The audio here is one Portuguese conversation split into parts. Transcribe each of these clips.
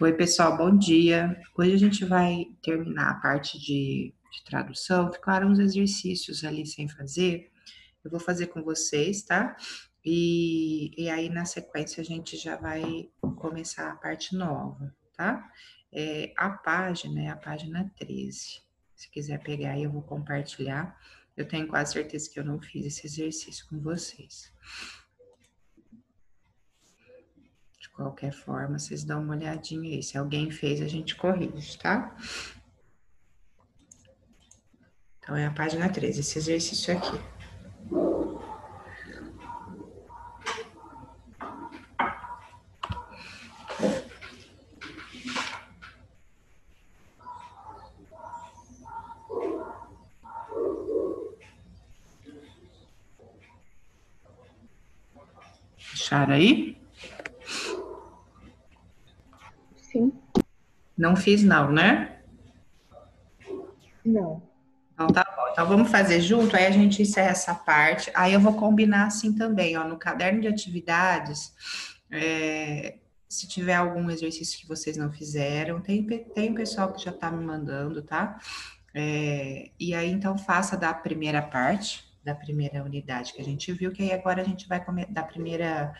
Oi, pessoal, bom dia. Hoje a gente vai terminar a parte de, de, tradução. Ficaram uns exercícios ali sem fazer. Eu vou fazer com vocês, tá? E, e aí, na sequência, a gente já vai começar a parte nova, tá? É, a página é a página 13. Se quiser pegar aí, eu vou compartilhar. Eu tenho quase certeza que eu não fiz esse exercício com vocês. Qualquer forma, vocês dão uma olhadinha aí. Se alguém fez, a gente corrige, tá? Então, é a página 13, esse exercício aqui. Acharam aí? Não fiz não, né? Não. Então tá bom. Então vamos fazer junto, aí a gente encerra essa parte. Aí eu vou combinar assim também, ó, no caderno de atividades, é, se tiver algum exercício que vocês não fizeram, tem, tem pessoal que já tá me mandando, tá? É, e aí então faça da primeira parte, da primeira unidade que a gente viu, que aí agora a gente vai comer da primeira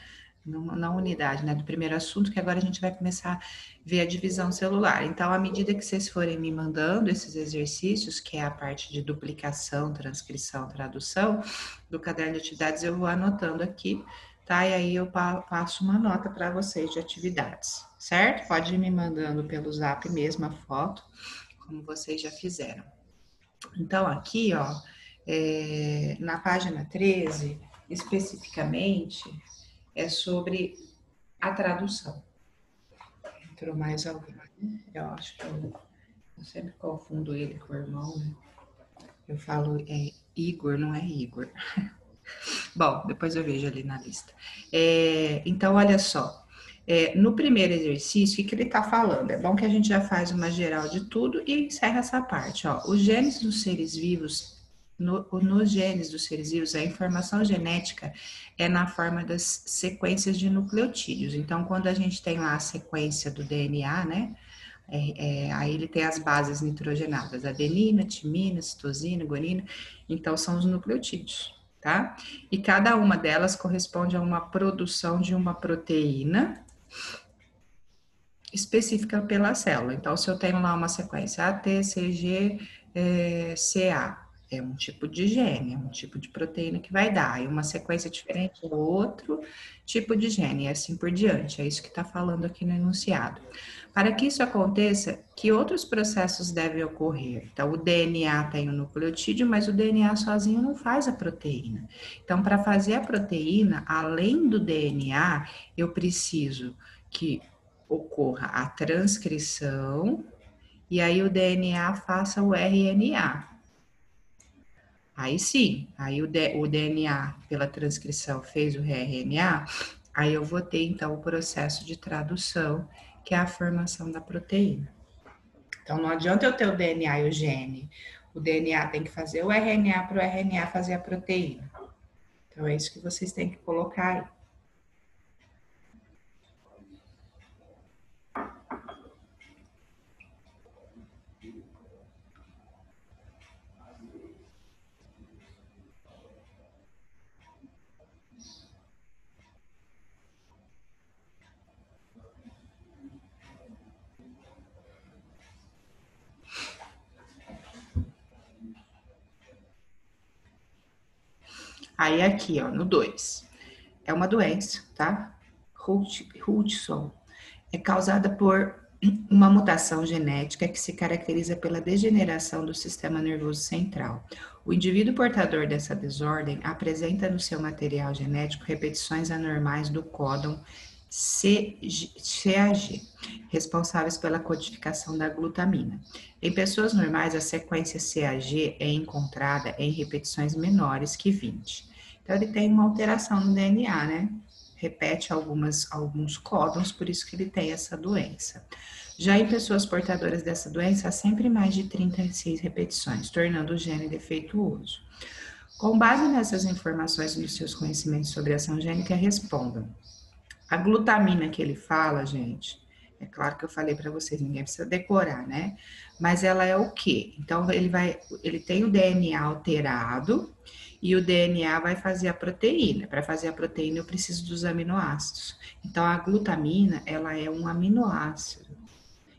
na unidade, né, do primeiro assunto, que agora a gente vai começar a ver a divisão celular. Então, à medida que vocês forem me mandando esses exercícios, que é a parte de duplicação, transcrição, tradução, do caderno de atividades, eu vou anotando aqui, tá? E aí eu passo uma nota para vocês de atividades, certo? Pode ir me mandando pelo zap mesmo a foto, como vocês já fizeram. Então, aqui, ó, é, na página 13, especificamente, é sobre a tradução. Entrou mais alguém. Eu acho que eu, eu, sempre confundo ele com o irmão, né? Eu falo é Igor, não é Igor. Bom, depois eu vejo ali na lista. É, então, olha só. É, no primeiro exercício, o que, que ele está falando? É bom que a gente já faz uma geral de tudo e encerra essa parte. Ó. Os genes dos seres vivos no, nos genes dos seres vivos, a informação genética é na forma das sequências de nucleotídeos. Então, quando a gente tem lá a sequência do DNA, né? É, é, aí ele tem as bases nitrogenadas, adenina, timina, citosina, guanina, então são os nucleotídeos, tá? E cada uma delas corresponde a uma produção de uma proteína específica pela célula. Então, se eu tenho lá uma sequência ATCG, é, CA, é um tipo de gene, é um tipo de proteína que vai dar. E uma sequência diferente é outro tipo de gene, e assim por diante. É isso que está falando aqui no enunciado. Para que isso aconteça, que outros processos devem ocorrer? Então, o DNA tem o nucleotídeo, mas o DNA sozinho não faz a proteína. Então, para fazer a proteína, além do DNA, eu preciso que ocorra a transcrição e aí o DNA faça o RNA. Aí sim, aí o, o DNA pela transcrição fez o RNA, aí eu vou ter então o processo de tradução, que é a formação da proteína. Então não adianta eu ter o DNA e o gene. O DNA tem que fazer o RNA para o RNA fazer a proteína. Então é isso que vocês têm que colocar aí. Aí aqui, ó, no 2. É uma doença, tá? Hudson. É causada por uma mutação genética que se caracteriza pela degeneração do sistema nervoso central. O indivíduo portador dessa desordem apresenta no seu material genético repetições anormais do códon CAG, responsáveis pela codificação da glutamina. Em pessoas normais, a sequência CAG é encontrada em repetições menores que 20. Então, ele tem uma alteração no DNA, né? Repete algumas, alguns códons, por isso que ele tem essa doença. Já em pessoas portadoras dessa doença, há sempre mais de 36 repetições, tornando o gene defeituoso. Com base nessas informações e nos seus conhecimentos sobre ação gênica, respondam. A glutamina que ele fala, gente, É claro que eu falei para vocês, ninguém precisa decorar, né? Mas ela é o quê? Então ele vai, ele tem o DNA alterado e o DNA vai fazer a proteína. Para fazer a proteína eu preciso dos aminoácidos. Então a glutamina, ela é um aminoácido.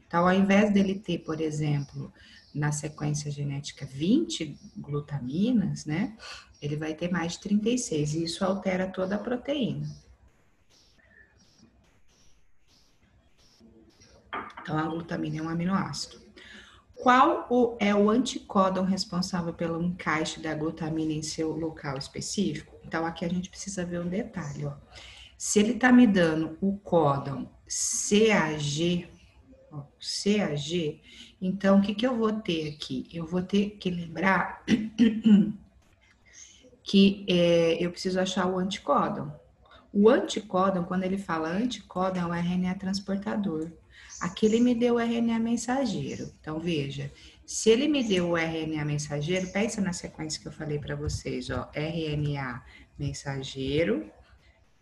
Então ao invés dele ter, por exemplo, na sequência genética 20 glutaminas, né? Ele vai ter mais de 36 e isso altera toda a proteína. Então, a glutamina é um aminoácido. Qual é o anticódon responsável pelo encaixe da glutamina em seu local específico? Então, aqui a gente precisa ver um detalhe, ó. Se ele tá me dando o códon CAG, ó, CAG, então o que que eu vou ter aqui? Eu vou ter que lembrar que é, eu preciso achar o anticódon. O anticódon, quando ele fala anticódon, é o RNA transportador. Aqui ele me deu o RNA mensageiro. Então, veja, se ele me deu o RNA mensageiro, pensa na sequência que eu falei para vocês, ó, RNA mensageiro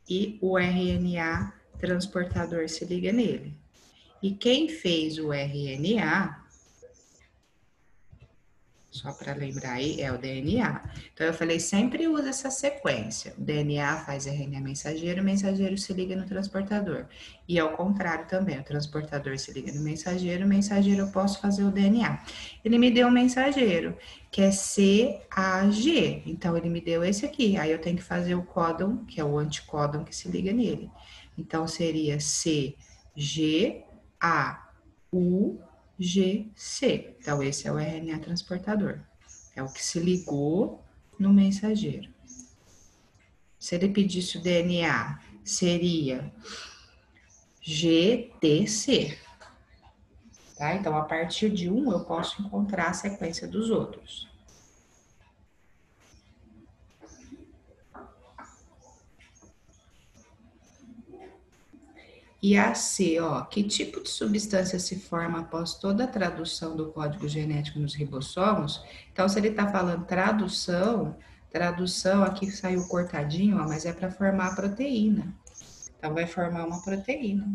e o RNA transportador se liga nele. E quem fez o RNA só para lembrar aí, é o DNA. Então, eu falei, sempre usa essa sequência. O DNA faz RNA mensageiro, o mensageiro se liga no transportador. E ao contrário também, o transportador se liga no mensageiro, o mensageiro eu posso fazer o DNA. Ele me deu um mensageiro, que é CAG. Então, ele me deu esse aqui. Aí eu tenho que fazer o códon, que é o anticódon que se liga nele. Então, seria CGAU GC. Então, esse é o RNA transportador. É o que se ligou no mensageiro. Se ele pedisse o DNA, seria GTC. Tá? Então, a partir de um, eu posso encontrar a sequência dos outros. E a C, ó, que tipo de substância se forma após toda a tradução do código genético nos ribossomos? Então, se ele está falando tradução, tradução aqui saiu cortadinho, ó, mas é para formar a proteína. Então, vai formar uma proteína.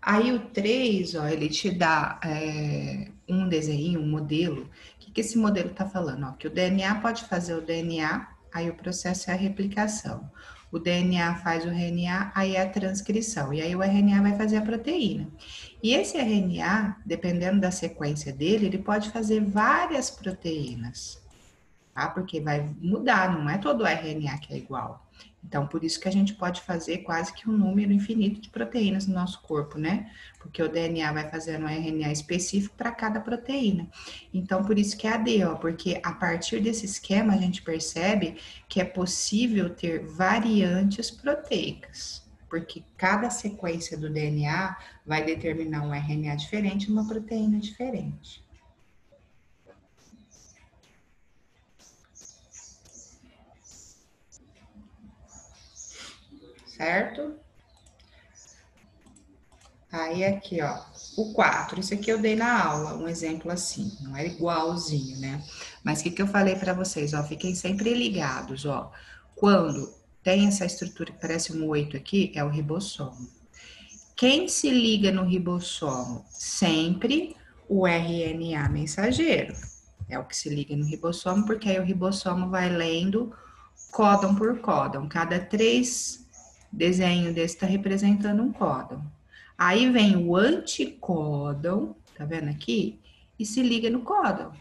Aí o 3, ó, ele te dá é, um desenho, um modelo. O que, que esse modelo está falando? Ó, que o DNA pode fazer o DNA, aí o processo é a replicação. O DNA faz o RNA, aí é a transcrição. E aí o RNA vai fazer a proteína. E esse RNA, dependendo da sequência dele, ele pode fazer várias proteínas, tá? Porque vai mudar, não é todo o RNA que é igual. Então, por isso que a gente pode fazer quase que um número infinito de proteínas no nosso corpo, né? Porque o DNA vai fazer um RNA específico para cada proteína. Então, por isso que é AD, ó, porque a partir desse esquema a gente percebe que é possível ter variantes proteicas. Porque cada sequência do DNA vai determinar um RNA diferente, uma proteína diferente. Certo? Aí aqui, ó, o 4, isso aqui eu dei na aula, um exemplo assim, não é igualzinho, né? Mas o que, que eu falei para vocês, ó, fiquem sempre ligados, ó. Quando tem essa estrutura que parece um 8 aqui, é o ribossomo. Quem se liga no ribossomo? Sempre o RNA mensageiro. É o que se liga no ribossomo, porque aí o ribossomo vai lendo códon por códon. Cada três desenho desse está representando um códon. Aí vem o anticódon, tá vendo aqui? E se liga no códon.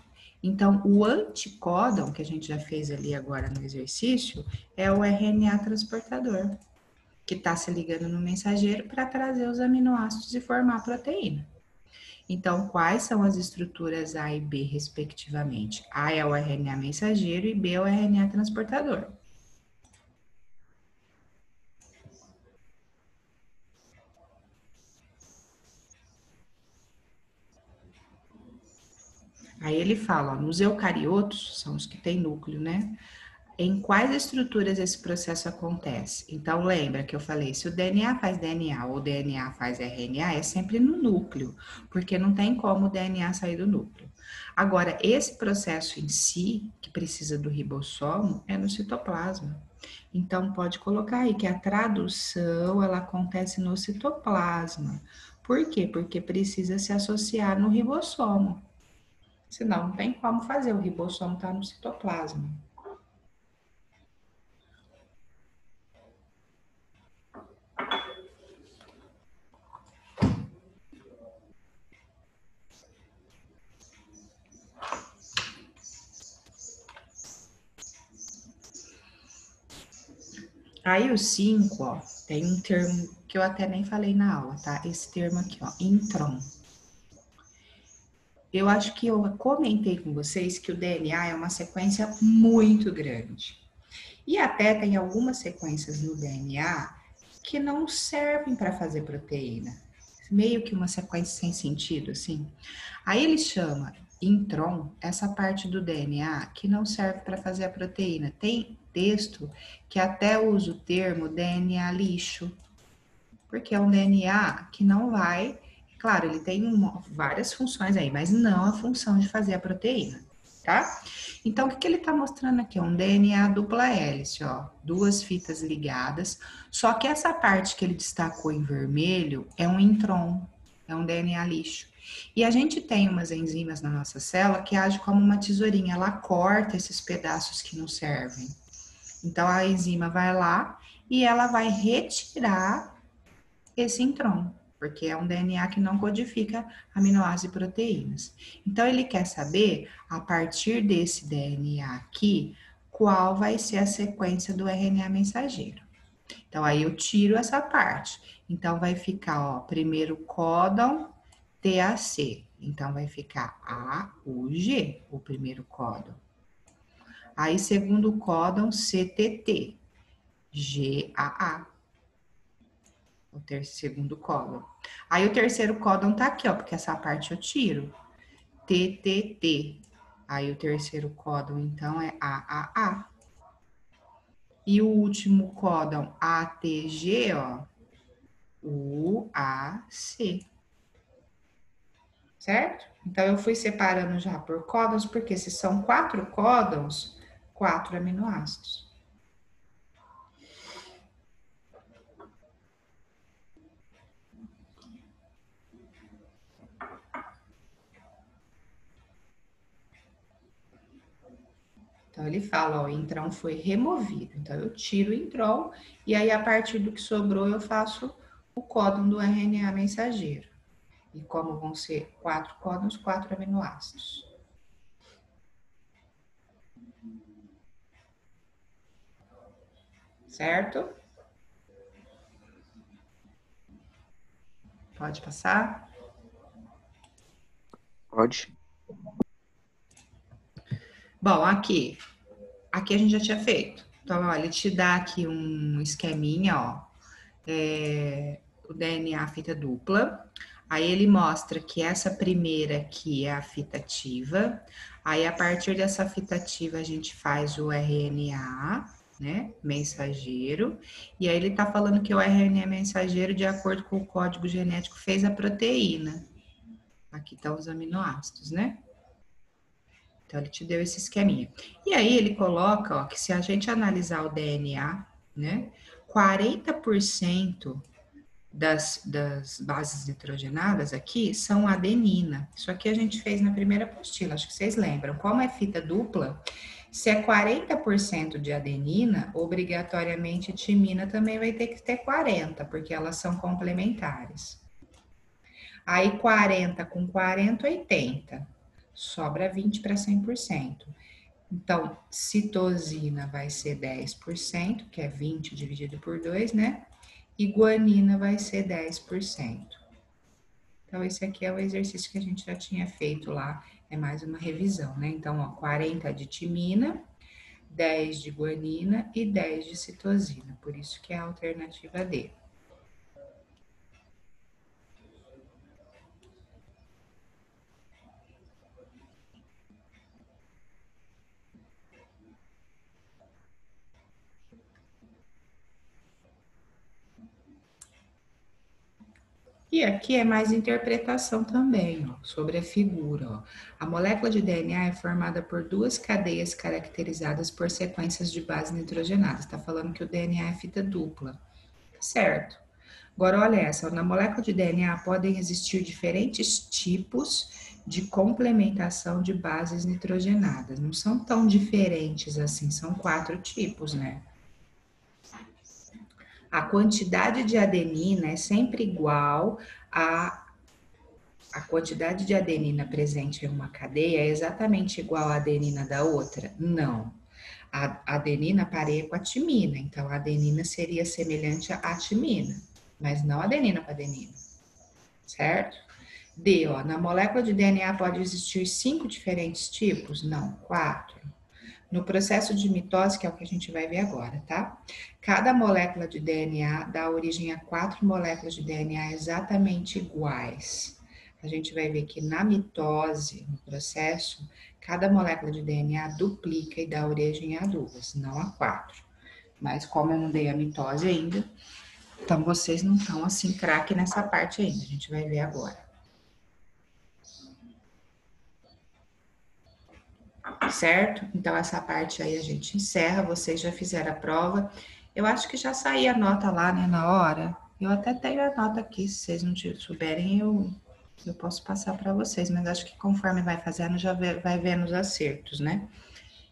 Então, o anticódon, que a gente já fez ali agora no exercício, é o RNA transportador, que está se ligando no mensageiro para trazer os aminoácidos e formar a proteína. Então, quais são as estruturas A e B, respectivamente? A é o RNA mensageiro e B é o RNA transportador. Aí ele fala, ó, nos eucariotos, são os que têm núcleo, né? em quais estruturas esse processo acontece. Então, lembra que eu falei, se o DNA faz DNA ou o DNA faz RNA, é sempre no núcleo, porque não tem como o DNA sair do núcleo. Agora, esse processo em si, que precisa do ribossomo, é no citoplasma. Então, pode colocar aí que a tradução, ela acontece no citoplasma. Por quê? Porque precisa se associar no ribossomo. Senão, não tem como fazer, o ribossomo está no citoplasma. Aí o 5, ó, tem um termo que eu até nem falei na aula, tá? Esse termo aqui, ó, intron. Eu acho que eu comentei com vocês que o DNA é uma sequência muito grande. E até tem algumas sequências no DNA que não servem para fazer proteína. Meio que uma sequência sem sentido, assim. Aí ele chama intron essa parte do DNA que não serve para fazer a proteína. Tem texto que até usa o termo DNA lixo, porque é um DNA que não vai, claro, ele tem uma, várias funções aí, mas não a função de fazer a proteína, tá? Então, o que, que ele está mostrando aqui? Um DNA dupla hélice, ó, duas fitas ligadas, só que essa parte que ele destacou em vermelho é um intron, é um DNA lixo. E a gente tem umas enzimas na nossa célula que agem como uma tesourinha, ela corta esses pedaços que não servem. Então, a enzima vai lá e ela vai retirar esse intron, porque é um DNA que não codifica aminoácidos e proteínas. Então, ele quer saber, a partir desse DNA aqui, qual vai ser a sequência do RNA mensageiro. Então, aí eu tiro essa parte. Então, vai ficar, ó, primeiro códon TAC. Então, vai ficar AUG, o primeiro códon. Aí, segundo códon, CTT, GAA. O segundo códon. Aí, o terceiro códon tá aqui, ó, porque essa parte eu tiro. TTT. Aí, o terceiro códon, então, é AAA. E o último códon, ATG, ó, UAC. Certo? Então, eu fui separando já por códons, porque se são quatro códons, quatro aminoácidos. Então, ele fala, ó, o intrão foi removido. Então, eu tiro o intrão e aí, a partir do que sobrou, eu faço o códon do RNA mensageiro. E como vão ser quatro códons, quatro aminoácidos. certo? Pode passar? Pode. Bom, aqui. Aqui a gente já tinha feito. Então, olha, ele te dá aqui um esqueminha, ó. É, o DNA fita dupla. Aí ele mostra que essa primeira aqui é a fita ativa. Aí, a partir dessa fita ativa, a gente faz o RNA né? Mensageiro. E aí ele está falando que o RNA mensageiro, de acordo com o código genético, fez a proteína. Aqui estão tá os aminoácidos, né? Então ele te deu esse esqueminha. E aí ele coloca, ó, que se a gente analisar o DNA, né? 40% das, das bases nitrogenadas aqui são adenina. Isso aqui a gente fez na primeira apostila, acho que vocês lembram. Como é fita dupla, se é 40% de adenina, obrigatoriamente timina também vai ter que ter 40, porque elas são complementares. Aí 40 com 40, 80. Sobra 20 para 100%. Então, citosina vai ser 10%, que é 20 dividido por 2, né? E guanina vai ser 10%. Então, esse aqui é o exercício que a gente já tinha feito lá é mais uma revisão, né? Então, ó, 40 de timina, 10 de guanina e 10 de citosina, por isso que é a alternativa D. E aqui é mais interpretação também, ó, sobre a figura. Ó. A molécula de DNA é formada por duas cadeias caracterizadas por sequências de base nitrogenadas. Está falando que o DNA é fita dupla. Certo. Agora, olha essa. Na molécula de DNA podem existir diferentes tipos de complementação de bases nitrogenadas. Não são tão diferentes assim, são quatro tipos, né? A quantidade de adenina é sempre igual a a quantidade de adenina presente em uma cadeia é exatamente igual à adenina da outra? Não. A adenina pareia com a timina, então a adenina seria semelhante à timina, mas não adenina com adenina, certo? D, ó, na molécula de DNA pode existir cinco diferentes tipos? Não, quatro. No processo de mitose, que é o que a gente vai ver agora, tá? Cada molécula de DNA dá origem a quatro moléculas de DNA exatamente iguais. A gente vai ver que na mitose, no processo, cada molécula de DNA duplica e dá origem a duas, não a quatro. Mas como eu não dei a mitose ainda, então vocês não estão assim craque nessa parte ainda. A gente vai ver agora. Certo? Então, essa parte aí a gente encerra. Vocês já fizeram a prova. Eu acho que já saí a nota lá, né, na hora. Eu até tenho a nota aqui, se vocês não souberem, eu, eu posso passar para vocês, mas acho que conforme vai fazendo, já vai vendo os acertos, né?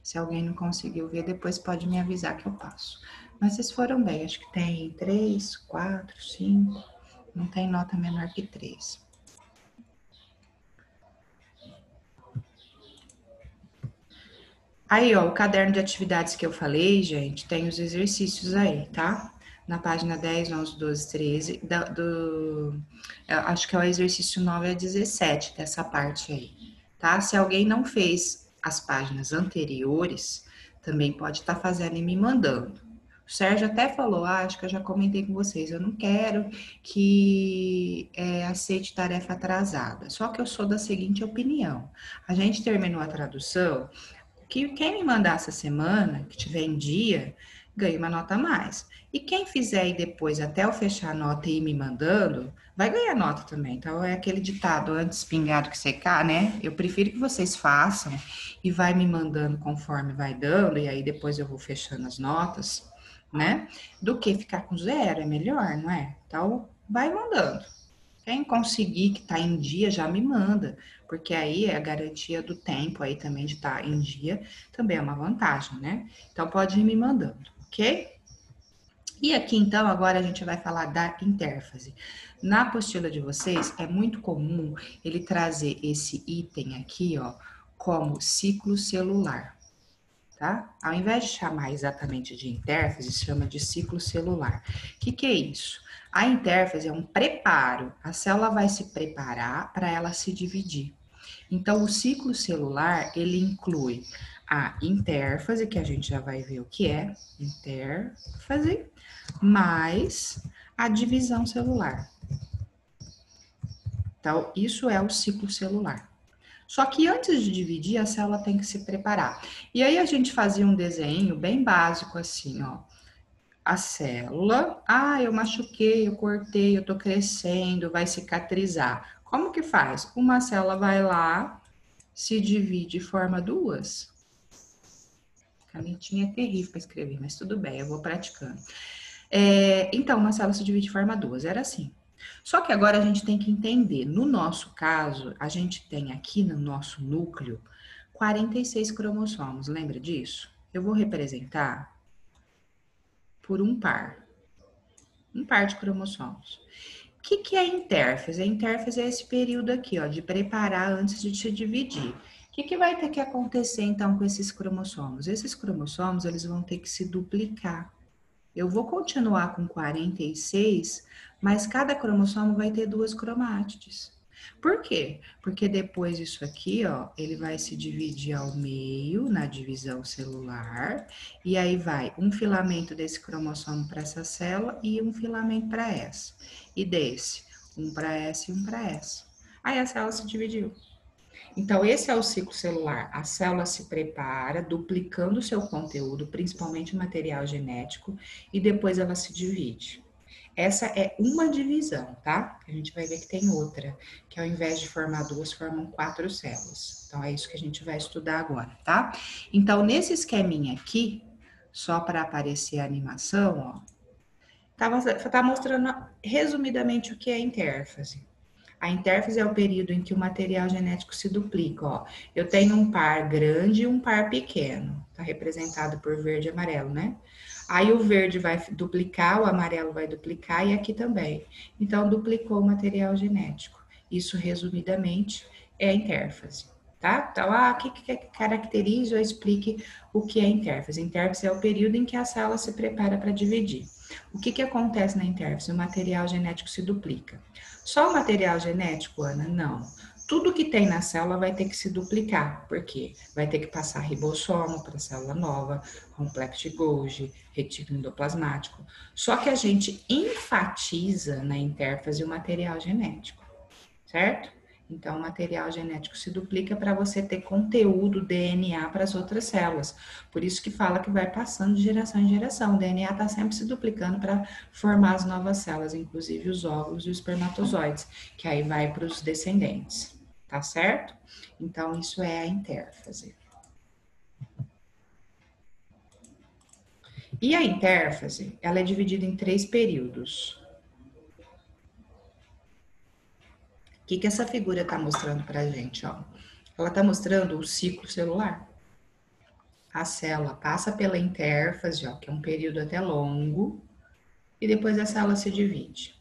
Se alguém não conseguiu ver, depois pode me avisar que eu passo. Mas vocês foram bem, acho que tem três, quatro, cinco, não tem nota menor que três. Aí, ó, o caderno de atividades que eu falei, gente, tem os exercícios aí, tá? Na página 10, 11, 12, 13, da, do, acho que é o exercício 9 a 17 dessa parte aí, tá? Se alguém não fez as páginas anteriores, também pode estar tá fazendo e me mandando. O Sérgio até falou, ah, acho que eu já comentei com vocês, eu não quero que é, aceite tarefa atrasada. Só que eu sou da seguinte opinião: a gente terminou a tradução, que quem me mandar essa semana, que tiver em dia, ganha uma nota a mais. E quem fizer aí depois, até eu fechar a nota e ir me mandando, vai ganhar nota também. Então, é aquele ditado, antes pingado que secar, né? Eu prefiro que vocês façam e vai me mandando conforme vai dando, e aí depois eu vou fechando as notas, né? Do que ficar com zero, é melhor, não é? Então, vai mandando. Quem conseguir que tá em dia, já me manda porque aí é a garantia do tempo aí também de estar tá em dia, também é uma vantagem, né? Então pode ir me mandando, ok? E aqui então agora a gente vai falar da interface. Na apostila de vocês é muito comum ele trazer esse item aqui, ó, como ciclo celular, tá? Ao invés de chamar exatamente de interface, chama de ciclo celular. O que, que é isso? A interface é um preparo. A célula vai se preparar para ela se dividir. Então, o ciclo celular, ele inclui a interfase, que a gente já vai ver o que é, interfase, mais a divisão celular. Então, isso é o ciclo celular. Só que antes de dividir, a célula tem que se preparar. E aí a gente fazia um desenho bem básico assim, ó a célula. Ah, eu machuquei, eu cortei, eu tô crescendo, vai cicatrizar. Como que faz? Uma célula vai lá, se divide e forma duas. Canetinha é terrível para escrever, mas tudo bem, eu vou praticando. É, então, uma célula se divide e forma duas, era assim. Só que agora a gente tem que entender, no nosso caso, a gente tem aqui no nosso núcleo 46 cromossomos, lembra disso? Eu vou representar por um par. Um par de cromossomos. O que, que é a interface? A interface é esse período aqui, ó, de preparar antes de se dividir. O que, que vai ter que acontecer, então, com esses cromossomos? Esses cromossomos, eles vão ter que se duplicar. Eu vou continuar com 46, mas cada cromossomo vai ter duas cromátides. Por quê? Porque depois isso aqui, ó, ele vai se dividir ao meio na divisão celular, e aí vai um filamento desse cromossomo para essa célula e um filamento para essa. E desse, um para essa e um para essa. Aí a célula se dividiu. Então, esse é o ciclo celular. A célula se prepara, duplicando o seu conteúdo, principalmente o material genético, e depois ela se divide. Essa é uma divisão, tá? A gente vai ver que tem outra, que ao invés de formar duas, formam quatro células. Então, é isso que a gente vai estudar agora, tá? Então, nesse esqueminha aqui, só para aparecer a animação, ó, tá, tá mostrando resumidamente o que é intérfase. A intérfase é o período em que o material genético se duplica. Ó. Eu tenho um par grande e um par pequeno. Está representado por verde e amarelo, né? Aí o verde vai duplicar, o amarelo vai duplicar e aqui também. Então, duplicou o material genético. Isso, resumidamente, é a intérfase. Tá? Então, ah, o que, que caracteriza ou explique o que é intérfase? Intérfase é o período em que a célula se prepara para dividir. O que, que acontece na intérfase? O material genético se duplica. Só o material genético, Ana? Não. Tudo que tem na célula vai ter que se duplicar, porque vai ter que passar ribossomo para célula nova, complexo de Golgi, retículo endoplasmático. Só que a gente enfatiza na intérfase o material genético, certo? Então, o material genético se duplica para você ter conteúdo DNA para as outras células. Por isso que fala que vai passando de geração em geração. O DNA está sempre se duplicando para formar as novas células, inclusive os óvulos e os espermatozoides, que aí vai para os descendentes. Tá certo? Então, isso é a intérfase. E a intérfase, ela é dividida em três períodos. O que, que essa figura está mostrando para a gente? Ó? Ela está mostrando o ciclo celular. A célula passa pela intérfase, ó, que é um período até longo, e depois a célula se divide.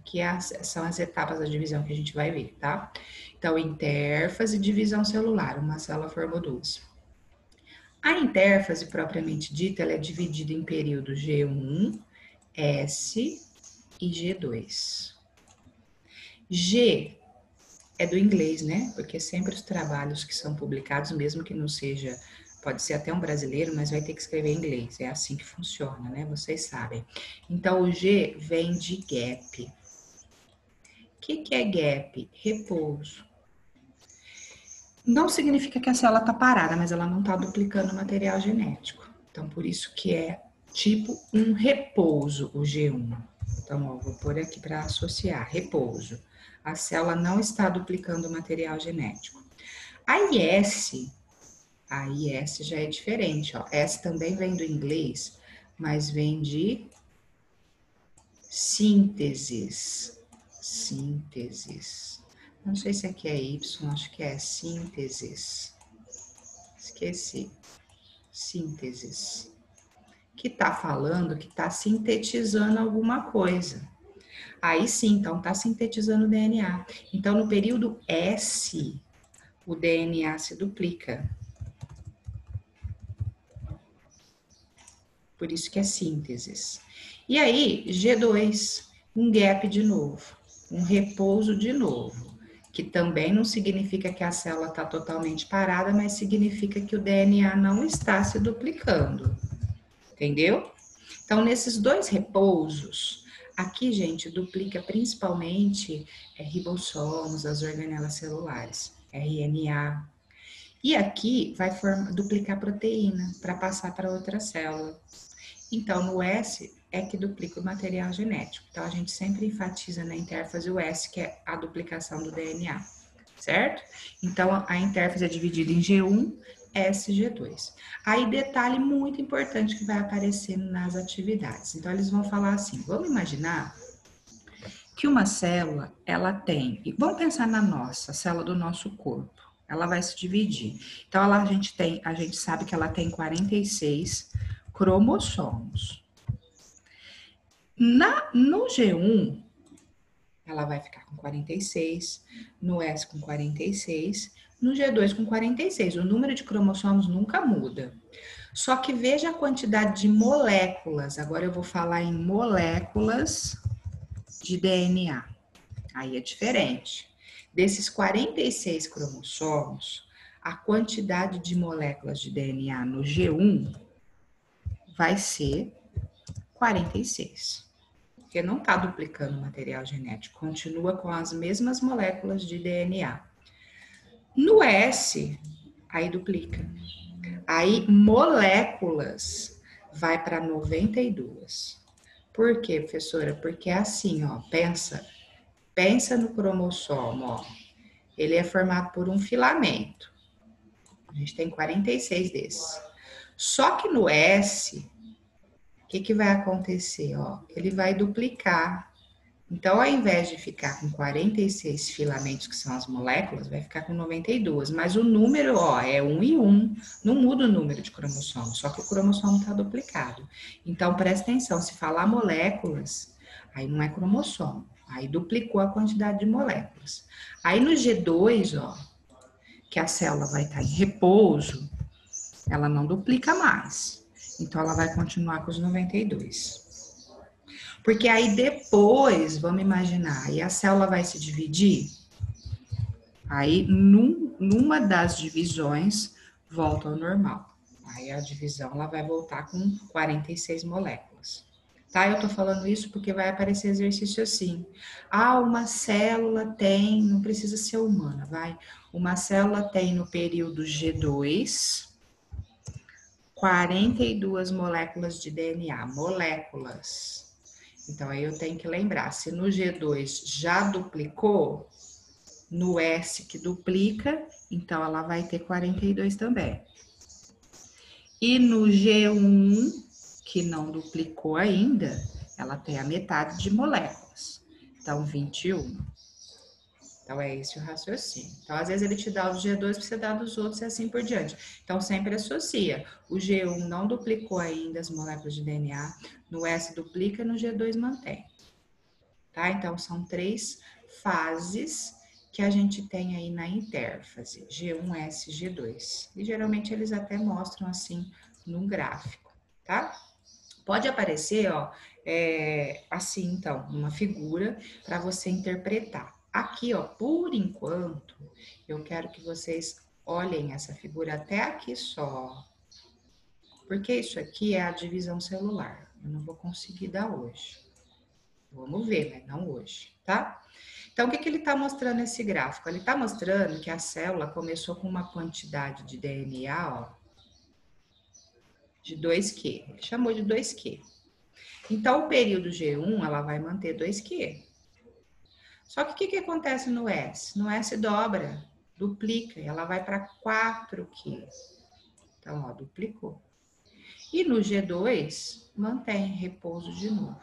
Aqui é são as etapas da divisão que a gente vai ver, tá? Então, intérfase e divisão celular. Uma célula formou duas. A intérfase, propriamente dita, ela é dividida em períodos G1, S e G2. G é do inglês, né? Porque sempre os trabalhos que são publicados, mesmo que não seja, pode ser até um brasileiro, mas vai ter que escrever em inglês. É assim que funciona, né? Vocês sabem. Então, o G vem de gap. Que, que é gap? Repouso. Não significa que a célula está parada, mas ela não está duplicando o material genético. Então, por isso que é tipo um repouso, o G1. Então, ó, vou pôr aqui para associar, repouso a célula não está duplicando o material genético. A IS, a IS já é diferente, ó. S também vem do inglês, mas vem de sínteses. Sínteses. Não sei se aqui é Y, acho que é sínteses. Esqueci. Sínteses. Que está falando que está sintetizando alguma coisa. Aí sim, então está sintetizando o DNA. Então, no período S, o DNA se duplica. Por isso que é síntese. E aí, G2, um gap de novo, um repouso de novo, que também não significa que a célula está totalmente parada, mas significa que o DNA não está se duplicando. Entendeu? Então, nesses dois repousos, Aqui, gente, duplica principalmente é, ribossomos, as organelas celulares, RNA. E aqui vai duplicar proteína para passar para outra célula. Então, no S é que duplica o material genético. Então, a gente sempre enfatiza na intérfase o S, que é a duplicação do DNA, certo? Então, a intérfase é dividida em G1 SG2. Aí, detalhe muito importante que vai aparecer nas atividades. Então, eles vão falar assim: vamos imaginar que uma célula, ela tem, e vamos pensar na nossa, célula do nosso corpo. Ela vai se dividir. Então, ela, a gente tem, a gente sabe que ela tem 46 cromossomos. Na, no G1, ela vai ficar com 46, no S com 46, no G2 com 46. O número de cromossomos nunca muda. Só que veja a quantidade de moléculas. Agora eu vou falar em moléculas de DNA. Aí é diferente. Desses 46 cromossomos, a quantidade de moléculas de DNA no G1 vai ser 46. Porque não está duplicando o material genético, continua com as mesmas moléculas de DNA. No S, aí duplica. Aí moléculas vai para 92. Por quê, professora? Porque é assim, ó, pensa, pensa no cromossomo, ó. Ele é formado por um filamento. A gente tem 46 desses. Só que no S, que, que vai acontecer? Ó? Ele vai duplicar. Então, ao invés de ficar com 46 filamentos, que são as moléculas, vai ficar com 92. Mas o número, ó, é 1 e 1. Não muda o número de cromossomos, só que o cromossomo está duplicado. Então, presta atenção, se falar moléculas, aí não é cromossomo. Aí duplicou a quantidade de moléculas. Aí no G2, ó, que a célula vai estar em repouso, ela não duplica mais. Então, ela vai continuar com os 92. Porque aí depois, vamos imaginar, aí a célula vai se dividir. Aí, num, numa das divisões, volta ao normal. Aí a divisão ela vai voltar com 46 moléculas. Tá? Eu tô falando isso porque vai aparecer exercício assim. Ah, uma célula tem, não precisa ser humana, vai. Uma célula tem no período G2 42 moléculas de DNA, moléculas. Então aí eu tenho que lembrar, se no G2 já duplicou, no S que duplica, então ela vai ter 42 também. E no G1, que não duplicou ainda, ela tem a metade de moléculas. Então, 21. Então, é esse o raciocínio. Então, às vezes ele te dá os G2 para você dar dos outros e assim por diante. Então, sempre associa. O G1 não duplicou ainda as moléculas de DNA, no S duplica, no G2 mantém. Tá? Então, são três fases que a gente tem aí na interfase, G1S, G2. E geralmente eles até mostram assim num gráfico, tá? Pode aparecer, ó, é, assim, então, uma figura para você interpretar. Aqui, ó, por enquanto, eu quero que vocês olhem essa figura até aqui só. Porque isso aqui é a divisão celular. Eu não vou conseguir dar hoje. Vamos ver, mas não hoje, tá? Então, o que, que ele está mostrando nesse gráfico? Ele está mostrando que a célula começou com uma quantidade de DNA, ó, de 2Q. Ele chamou de 2Q. Então, o período G1, ela vai manter 2Q. Só que o que, que acontece no S? No S dobra, duplica, ela vai para 4Q. Então, ó, duplicou. E no G2, mantém repouso de novo.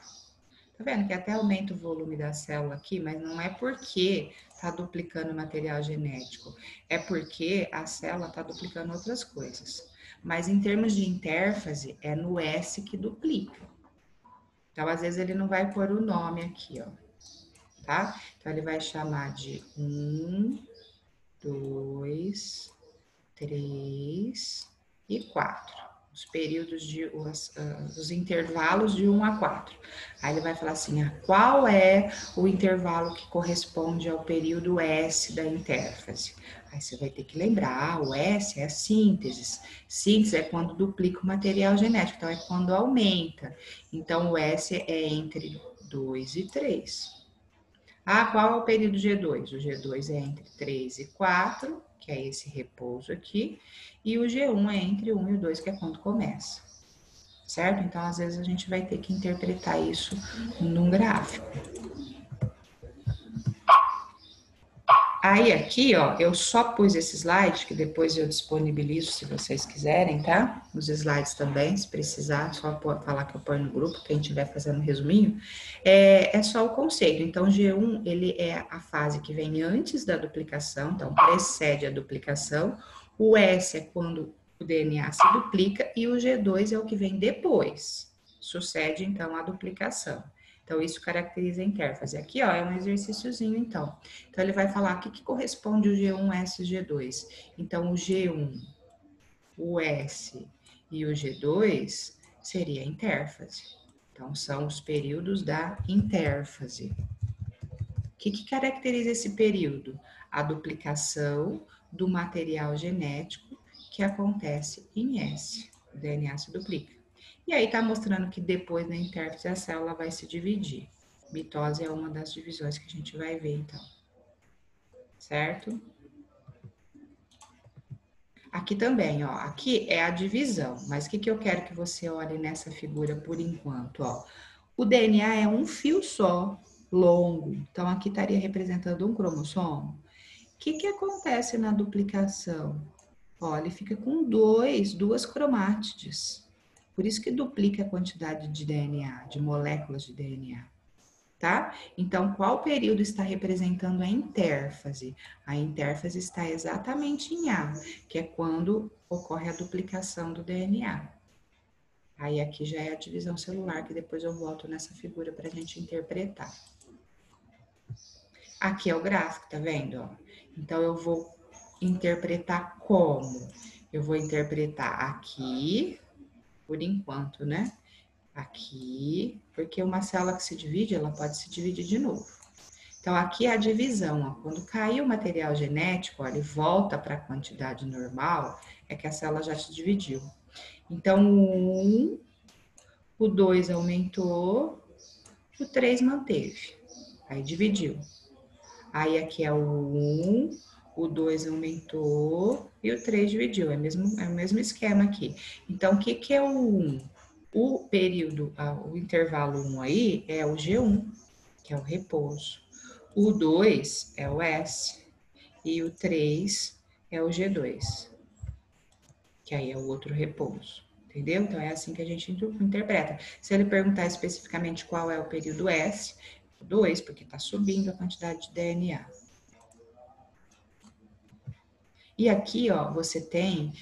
Tá vendo que até aumenta o volume da célula aqui, mas não é porque tá duplicando material genético, é porque a célula tá duplicando outras coisas. Mas em termos de interfase, é no S que duplica. Então, às vezes, ele não vai pôr o nome aqui, ó tá? Então, ele vai chamar de um, dois, três e quatro. Os períodos de, os, uh, os intervalos de 1 a 4. Aí ele vai falar assim, ah, qual é o intervalo que corresponde ao período S da interfase? Aí você vai ter que lembrar, o S é a síntese. Síntese é quando duplica o material genético, então é quando aumenta. Então o S é entre 2 e 3. Ah, qual é o período G2? O G2 é entre 3 e 4, que é esse repouso aqui, e o G1 é entre 1 e 2, que é quando começa. Certo? Então, às vezes, a gente vai ter que interpretar isso num gráfico. Aí aqui, ó, eu só pus esse slide, que depois eu disponibilizo se vocês quiserem, tá? Os slides também, se precisar, só falar que eu ponho no grupo, quem estiver fazendo um resuminho. É, é só o conceito. Então, G1, ele é a fase que vem antes da duplicação, então precede a duplicação. O S é quando o DNA se duplica e o G2 é o que vem depois. Sucede, então, a duplicação. Então, isso caracteriza a interface. Aqui, ó, é um exercíciozinho, então. Então, ele vai falar o que, que corresponde o G1, S e G2. Então, o G1, o S e o G2 seria a interface. Então, são os períodos da interfase. O que, que caracteriza esse período? A duplicação do material genético que acontece em S. O DNA se duplica. E aí está mostrando que depois da intérprete a célula vai se dividir. Mitose é uma das divisões que a gente vai ver, então. Certo? Aqui também, ó, aqui é a divisão, mas o que, que eu quero que você olhe nessa figura por enquanto, ó? O DNA é um fio só, longo. Então, aqui estaria representando um cromossomo. O que, que acontece na duplicação? Olha, ele fica com dois, duas cromátides. Por isso que duplica a quantidade de DNA, de moléculas de DNA. Tá? Então, qual período está representando a intérfase? A intérfase está exatamente em A, que é quando ocorre a duplicação do DNA. Aí aqui já é a divisão celular, que depois eu volto nessa figura para a gente interpretar. Aqui é o gráfico, tá vendo? Então, eu vou interpretar como? Eu vou interpretar aqui, por enquanto, né? Aqui, porque uma célula que se divide, ela pode se dividir de novo. Então, aqui é a divisão. Ó. Quando caiu o material genético, ó, ele volta para a quantidade normal, é que a célula já se dividiu. Então, o 1, o 2 aumentou, o 3 manteve. Aí dividiu. Aí aqui é o 1, o 2 aumentou e o 3 dividiu. É, mesmo, é o mesmo esquema aqui. Então, o que, que é o 1? O período, o intervalo 1 aí é o G1, que é o repouso. O 2 é o S e o 3 é o G2, que aí é o outro repouso. Entendeu? Então é assim que a gente interpreta. Se ele perguntar especificamente qual é o período S, 2, porque está subindo a quantidade de DNA. E aqui, ó, você tem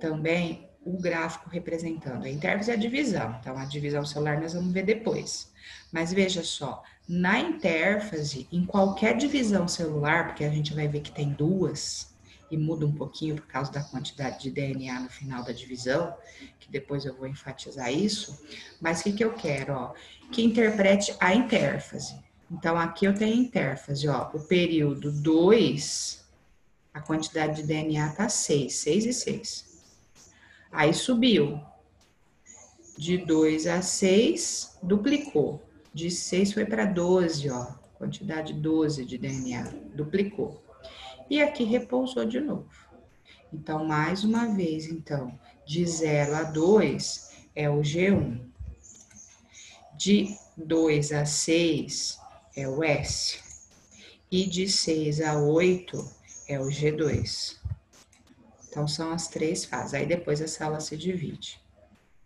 também o gráfico representando a intérfase e a divisão. Então, a divisão celular nós vamos ver depois. Mas veja só, na intérfase, em qualquer divisão celular, porque a gente vai ver que tem duas, e muda um pouquinho por causa da quantidade de DNA no final da divisão, que depois eu vou enfatizar isso. Mas o que, que eu quero? Ó? Que interprete a intérfase. Então, aqui eu tenho intérfase, ó, o período 2 a quantidade de DNA tá 6, 6 e 6. Aí subiu. De 2 a 6, duplicou. De 6 foi para 12, ó. Quantidade 12 de DNA, duplicou. E aqui repousou de novo. Então, mais uma vez, então, de 0 a 2 é o G1. De 2 a 6 é o S. E de 6 a 8 é o G2. Então, são as três fases. Aí depois a célula se divide,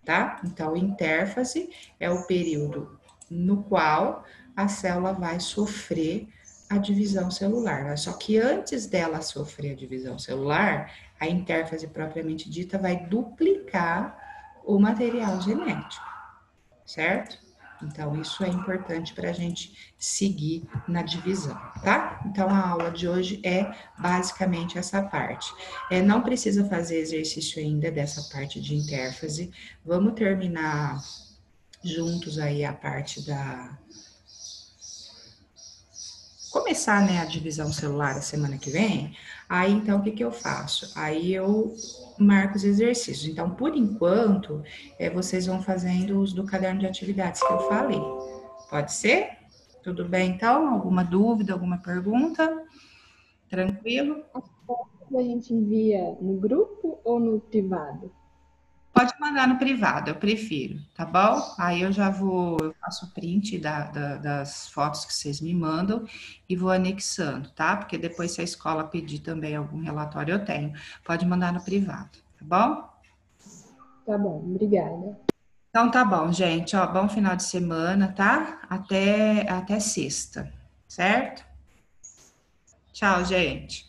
tá? Então, intérfase é o período no qual a célula vai sofrer a divisão celular. Só que antes dela sofrer a divisão celular, a intérfase propriamente dita vai duplicar o material genético, certo? Então, isso é importante para a gente seguir na divisão, tá? Então, a aula de hoje é basicamente essa parte. É, não precisa fazer exercício ainda dessa parte de intérfase. Vamos terminar juntos aí a parte da. Começar, né, a divisão celular a semana que vem. Aí, então, o que, que eu faço? Aí eu marco os exercícios. Então, por enquanto, é, vocês vão fazendo os do caderno de atividades que eu falei. Pode ser? Tudo bem, então? Alguma dúvida, alguma pergunta? Tranquilo? A gente envia no grupo ou no privado? Pode mandar no privado, eu prefiro, tá bom? Aí eu já vou, eu faço print da, da, das fotos que vocês me mandam e vou anexando, tá? Porque depois, se a escola pedir também algum relatório, eu tenho. Pode mandar no privado, tá bom? Tá bom, obrigada. Então tá bom, gente. Ó, bom final de semana, tá? Até, até sexta, certo? Tchau, gente.